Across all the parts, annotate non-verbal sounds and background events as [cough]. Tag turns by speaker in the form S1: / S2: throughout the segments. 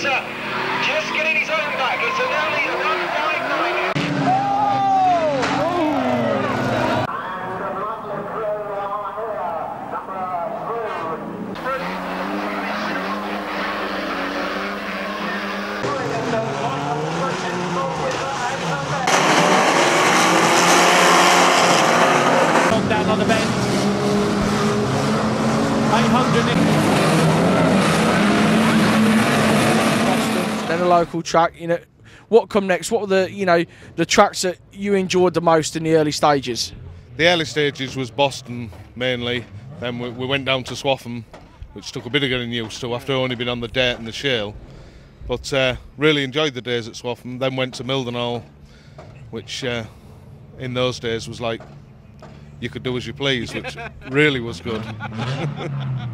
S1: Spencer. Just getting his own back. It's an early 159.
S2: Gone down on the bend. 800 in.
S3: Boston, then a local track. You know, what come next? What were the you know the tracks that you enjoyed the most in the early stages?
S4: The early stages was Boston mainly. Then we, we went down to Swaffham, which took a bit of getting used to after only been on the dirt and the shale. But uh, really enjoyed the days at Swaffham. Then went to Mildenhall, which uh, in those days was like you could do as you please, which [laughs] really was good.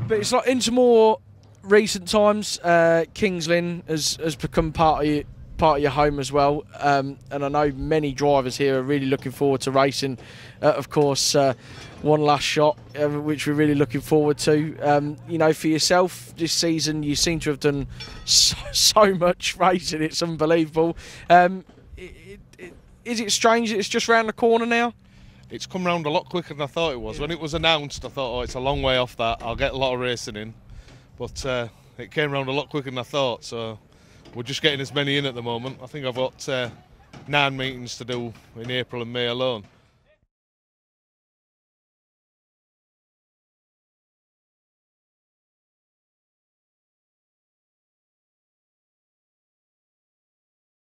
S3: But it's like into more recent times. Uh, Kings Lynn has has become part of your part of your home as well. Um, and I know many drivers here are really looking forward to racing. Uh, of course, uh, one last shot, uh, which we're really looking forward to. Um, you know, for yourself this season, you seem to have done [laughs] so, so much racing. It's unbelievable. Um, it, it, it, is it strange that it's just round the corner now?
S4: it's come round a lot quicker than I thought it was. When it was announced, I thought, oh, it's a long way off that. I'll get a lot of racing in. But uh, it came round a lot quicker than I thought. So we're just getting as many in at the moment. I think I've got uh, nine meetings to do in April and May alone.